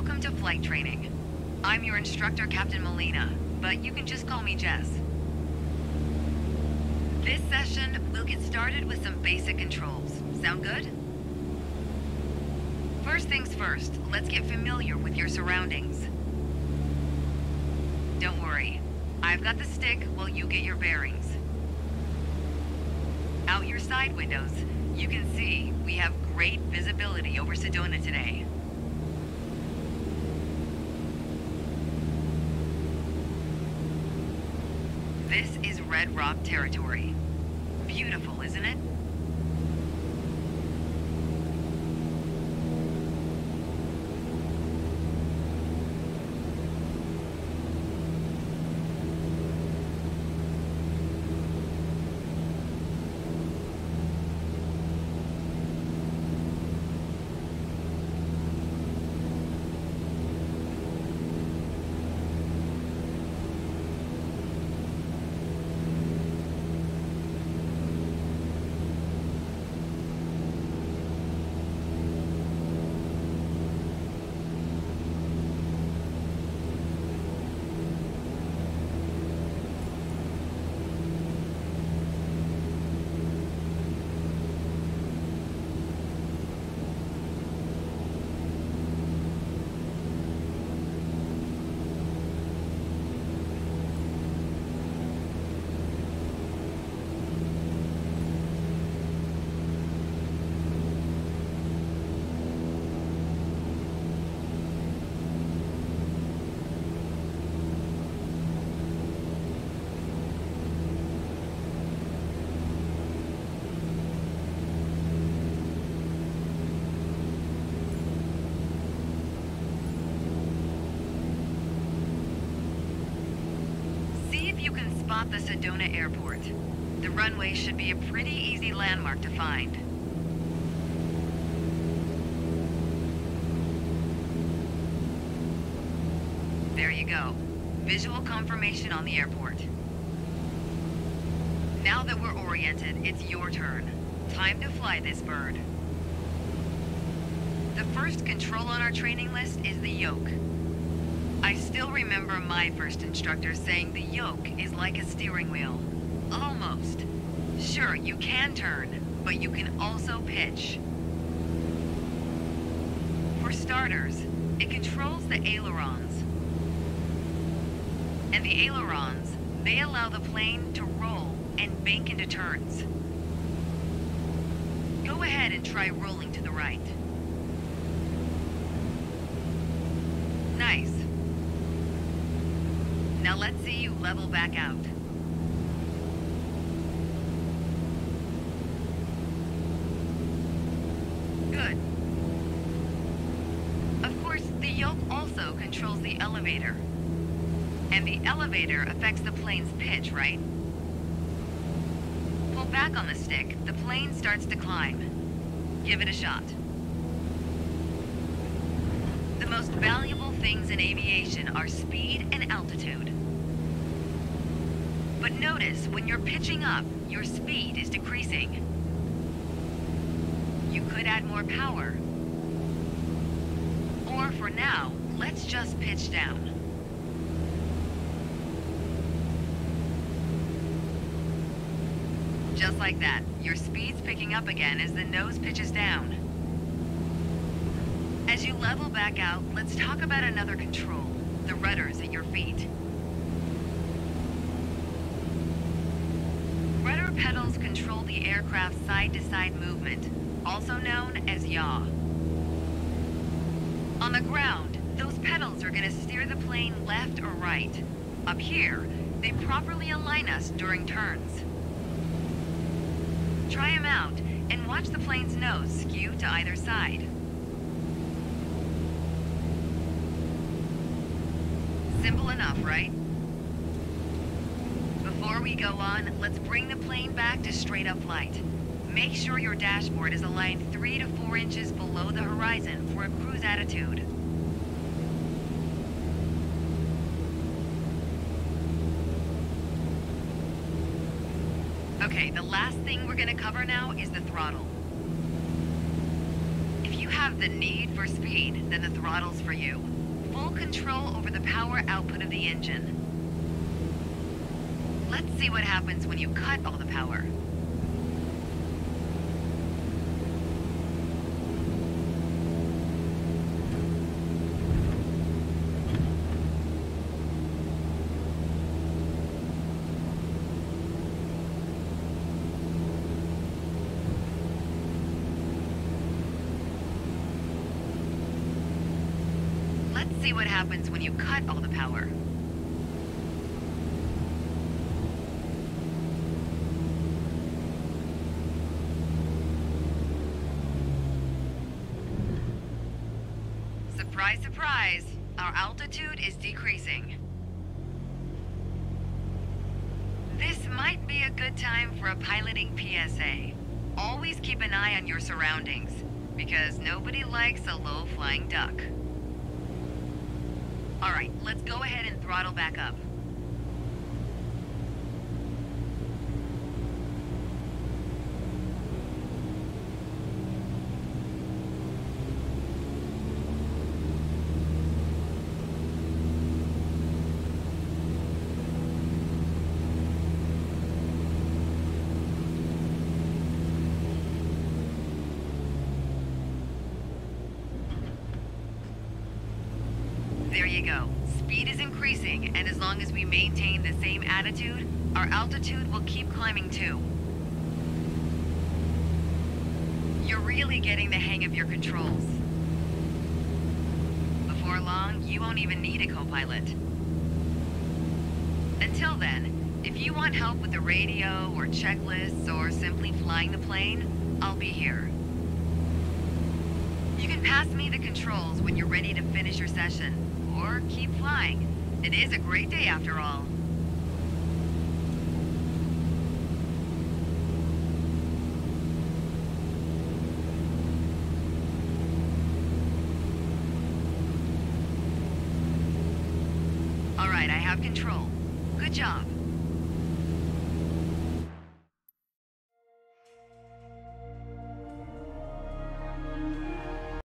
Welcome to flight training. I'm your instructor, Captain Molina, but you can just call me Jess. This session, we'll get started with some basic controls. Sound good? First things first, let's get familiar with your surroundings. Don't worry. I've got the stick while you get your bearings. Out your side windows, you can see we have great visibility over Sedona today. This is Red Rock territory. Beautiful, isn't it? See if you can spot the Sedona Airport. The runway should be a pretty easy landmark to find. There you go. Visual confirmation on the airport. Now that we're oriented, it's your turn. Time to fly this bird. The first control on our training list is the yoke. I still remember my first instructor saying the yoke is like a steering wheel. Almost. Sure, you can turn, but you can also pitch. For starters, it controls the ailerons. And the ailerons, they allow the plane to roll and bank into turns. Go ahead and try rolling to the right. Nice. Now let's see you level back out. Good. Of course, the yoke also controls the elevator. And the elevator affects the plane's pitch, right? Pull back on the stick, the plane starts to climb. Give it a shot. The most valuable things in aviation are speed and altitude. But notice, when you're pitching up, your speed is decreasing. You could add more power. Or for now, let's just pitch down. Just like that, your speed's picking up again as the nose pitches down. As you level back out, let's talk about another control, the rudders at your feet. Pedals control the aircraft's side-to-side movement, also known as yaw. On the ground, those pedals are going to steer the plane left or right. Up here, they properly align us during turns. Try them out and watch the plane's nose skew to either side. Simple enough, right? Before we go on, let's bring the plane back to straight up flight. Make sure your dashboard is aligned 3 to 4 inches below the horizon for a cruise attitude. Okay, the last thing we're gonna cover now is the throttle. If you have the need for speed, then the throttle's for you. full control over the power output of the engine. Let's see what happens when you cut all the power. Let's see what happens when you cut all the power. Surprise, surprise, our altitude is decreasing. This might be a good time for a piloting PSA. Always keep an eye on your surroundings, because nobody likes a low-flying duck. All right, let's go ahead and throttle back up. There you go. Speed is increasing, and as long as we maintain the same attitude, our altitude will keep climbing too. You're really getting the hang of your controls. Before long, you won't even need a co-pilot. Until then, if you want help with the radio or checklists or simply flying the plane, I'll be here. You can pass me the controls when you're ready to finish your session, or keep flying. It is a great day after all. All right, I have control. Good job.